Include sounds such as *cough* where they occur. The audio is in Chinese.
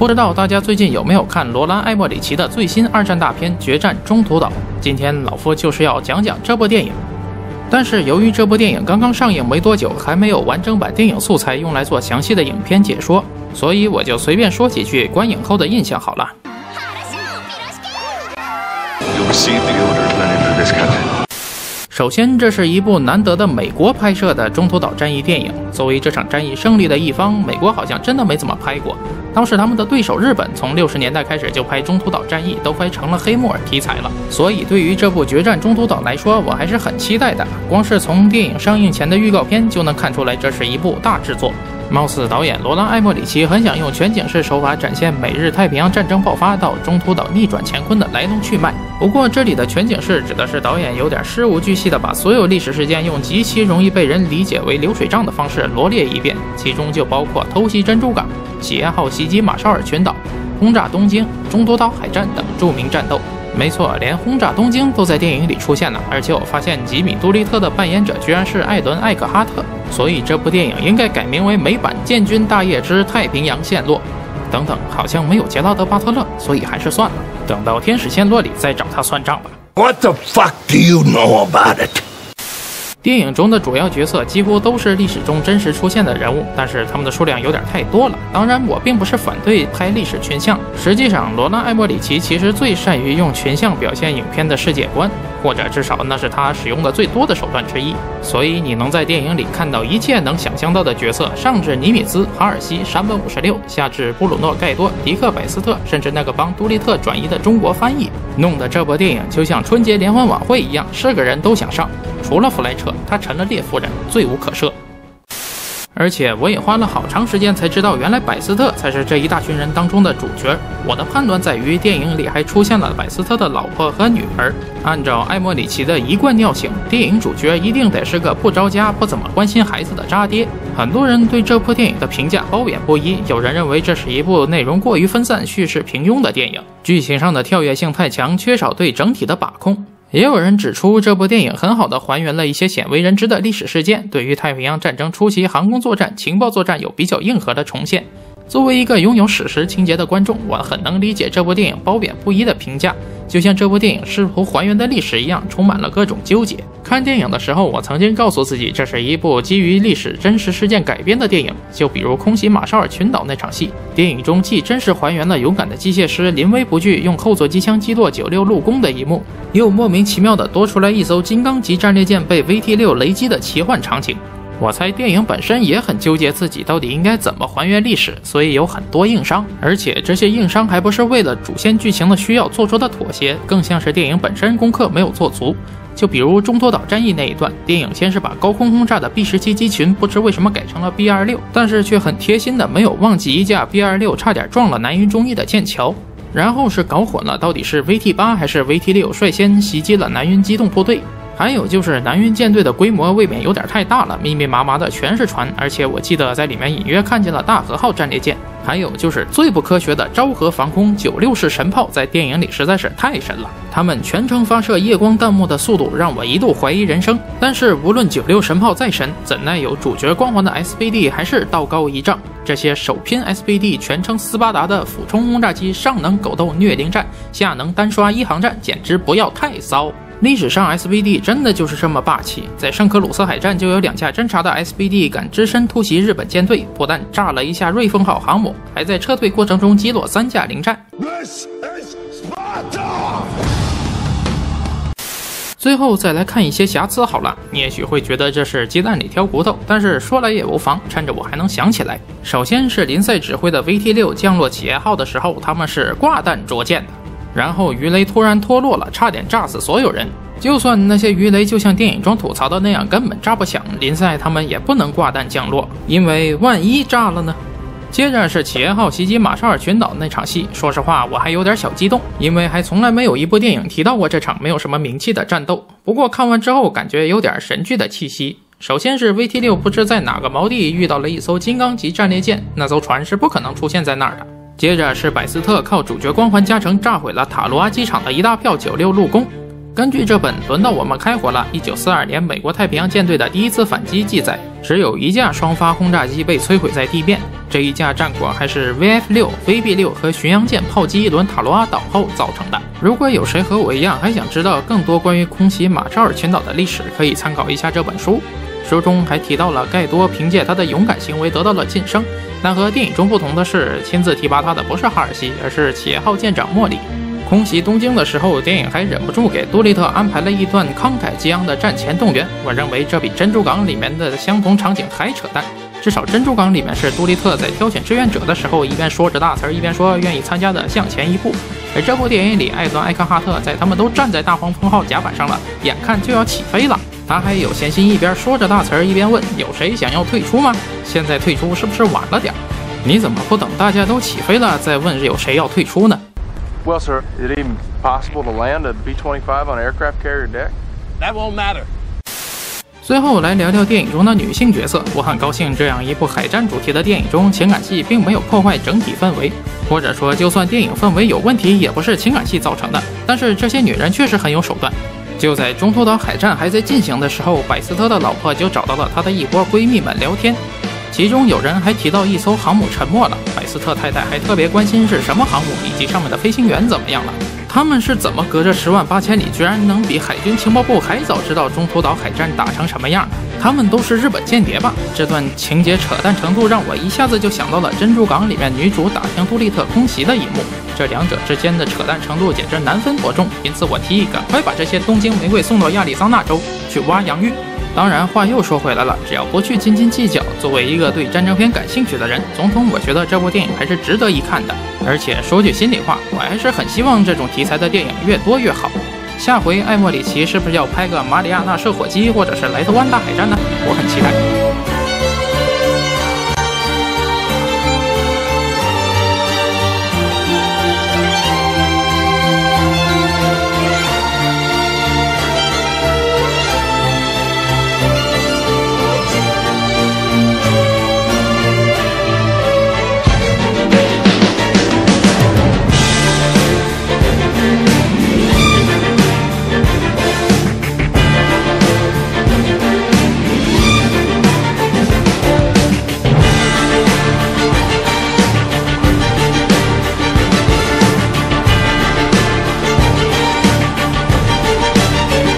不知道大家最近有没有看罗兰·艾默里奇的最新二战大片《决战中途岛》？今天老夫就是要讲讲这部电影。但是由于这部电影刚刚上映没多久，还没有完整版电影素材用来做详细的影片解说，所以我就随便说几句观影后的印象好了。首先，这是一部难得的美国拍摄的中途岛战役电影。作为这场战役胜利的一方，美国好像真的没怎么拍过。当时他们的对手日本，从六十年代开始就拍中途岛战役，都快成了黑木耳题材了。所以，对于这部《决战中途岛》来说，我还是很期待的。光是从电影上映前的预告片就能看出来，这是一部大制作。貌似导演罗兰·艾默里奇很想用全景式手法展现美日太平洋战争爆发到中途岛逆转乾坤的来龙去脉。不过，这里的全景式指的是导演有点事无巨细的把所有历史事件用极其容易被人理解为流水账的方式罗列一遍，其中就包括偷袭珍珠港、企业号袭击马绍尔群岛、轰炸东京、中途岛海战等著名战斗。没错，连轰炸东京都在电影里出现了，而且我发现吉米·杜立特的扮演者居然是艾伦·艾克哈特，所以这部电影应该改名为美版《建军大业之太平洋陷落》。等等，好像没有杰拉德·巴特勒，所以还是算了，等到《天使陷落》里再找他算账吧。What the fuck do you know about it? 电影中的主要角色几乎都是历史中真实出现的人物，但是他们的数量有点太多了。当然，我并不是反对拍历史群像。实际上，罗拉·艾默里奇其实最善于用群像表现影片的世界观，或者至少那是他使用的最多的手段之一。所以，你能在电影里看到一切能想象到的角色，上至尼米兹、哈尔西、山本五十六，下至布鲁诺·盖多、迪克·百斯特，甚至那个帮杜立特转移的中国翻译，弄得这部电影就像春节联欢晚会一样，是个人都想上。除了弗莱彻，他成了列夫人，罪无可赦。而且我也花了好长时间才知道，原来百斯特才是这一大群人当中的主角。我的判断在于，电影里还出现了百斯特的老婆和女儿。按照艾莫里奇的一贯尿性，电影主角一定得是个不着家、不怎么关心孩子的渣爹。很多人对这部电影的评价褒贬不一，有人认为这是一部内容过于分散、叙事平庸的电影，剧情上的跳跃性太强，缺少对整体的把控。也有人指出，这部电影很好的还原了一些鲜为人知的历史事件，对于太平洋战争初期航空作战、情报作战有比较硬核的重现。作为一个拥有史实情节的观众，我很能理解这部电影褒贬不一的评价。就像这部电影试图还原的历史一样，充满了各种纠结。看电影的时候，我曾经告诉自己，这是一部基于历史真实事件改编的电影。就比如空袭马绍尔群岛那场戏，电影中既真实还原了勇敢的机械师临危不惧用后座机枪击落九六陆攻的一幕，又莫名其妙的多出来一艘金刚级战列舰被 VT 六雷击的奇幻场景。我猜电影本身也很纠结自己到底应该怎么还原历史，所以有很多硬伤，而且这些硬伤还不是为了主线剧情的需要做出的妥协，更像是电影本身功课没有做足。就比如中途岛战役那一段，电影先是把高空轰炸的 B 十七机群不知为什么改成了 B 二六，但是却很贴心的没有忘记一架 B 二六差点撞了南云中一的剑桥，然后是搞混了到底是 VT 八还是 VT 六率先袭击了南云机动部队。还有就是南云舰队的规模未免有点太大了，密密麻麻的全是船，而且我记得在里面隐约看见了大和号战列舰。还有就是最不科学的昭和防空九六式神炮，在电影里实在是太神了。他们全程发射夜光弹幕的速度让我一度怀疑人生。但是无论九六神炮再神，怎奈有主角光环的 SBD 还是道高一丈。这些首拼 SBD 全称斯巴达的俯冲轰炸机，上能狗斗虐灵战，下能单刷一航战，简直不要太骚。历史上，SBD 真的就是这么霸气。在圣克鲁斯海战，就有两架侦察的 SBD 敢只身突袭日本舰队，不但炸了一下瑞丰号航母，还在撤退过程中击落三架零战。最后再来看一些瑕疵好了，你也许会觉得这是鸡蛋里挑骨头，但是说来也无妨，趁着我还能想起来。首先是林赛指挥的 VT 六降落企业号的时候，他们是挂弹着舰的。然后鱼雷突然脱落了，差点炸死所有人。就算那些鱼雷就像电影中吐槽的那样根本炸不响，林赛他们也不能挂弹降落，因为万一炸了呢？接着是企业号袭击马绍尔群岛那场戏，说实话我还有点小激动，因为还从来没有一部电影提到过这场没有什么名气的战斗。不过看完之后感觉有点神剧的气息。首先是 VT 六不知在哪个锚地遇到了一艘金刚级战列舰，那艘船是不可能出现在那儿的。接着是百斯特靠主角光环加成炸毁了塔罗阿机场的一大票九六陆攻。根据这本《轮到我们开火了》，一九四二年美国太平洋舰队的第一次反击记载，只有一架双发轰炸机被摧毁在地面，这一架战果还是 VF 六、VB 六和巡洋舰炮击一轮塔罗阿岛后造成的。如果有谁和我一样还想知道更多关于空袭马绍尔群岛的历史，可以参考一下这本书。书中还提到了盖多凭借他的勇敢行为得到了晋升，但和电影中不同的是，亲自提拔他的不是哈尔西，而是企业号舰长莫里。空袭东京的时候，电影还忍不住给杜立特安排了一段慷慨激昂的战前动员。我认为这比《珍珠港》里面的相同场景还扯淡。至少《珍珠港》里面是杜立特在挑选志愿者的时候，一边说着大词儿，一边说愿意参加的向前一步。而这部电影里，艾伦·艾克哈特在他们都站在大黄蜂号甲板上了，眼看就要起 *laughs* 飞了。他还有闲心一边说着大词儿，一边问：“有谁想要退出吗？现在退出是不是晚了点？你怎么不等大家都起飞了再问有谁要退出呢？”Well, sir, is it even possible to land a B-25 on aircraft carrier deck? That won't matter. 最后来聊聊电影中的女性角色。我很高兴，这样一部海战主题的电影中，情感戏并没有破坏整体氛围，或者说，就算电影氛围有问题，也不是情感戏造成的。但是这些女人确实很有手段。就在中途岛海战还在进行的时候，百斯特的老婆就找到了她的一波闺蜜们聊天，其中有人还提到一艘航母沉没了。百斯特太太还特别关心是什么航母以及上面的飞行员怎么样了。他们是怎么隔着十万八千里，居然能比海军情报部还早知道中途岛海战打成什么样？他们都是日本间谍吧？这段情节扯淡程度让我一下子就想到了《珍珠港》里面女主打听杜立特空袭的一幕。这两者之间的扯淡程度简直难分伯仲。因此，我提议赶快把这些东京玫瑰送到亚利桑那州去挖洋芋。当然，话又说回来了，只要不去斤斤计较，作为一个对战争片感兴趣的人，总统，我觉得这部电影还是值得一看的。而且说句心里话，我还是很希望这种题材的电影越多越好。下回艾莫里奇是不是要拍个马里亚纳射火机，或者是莱特湾大海战呢？我很期待。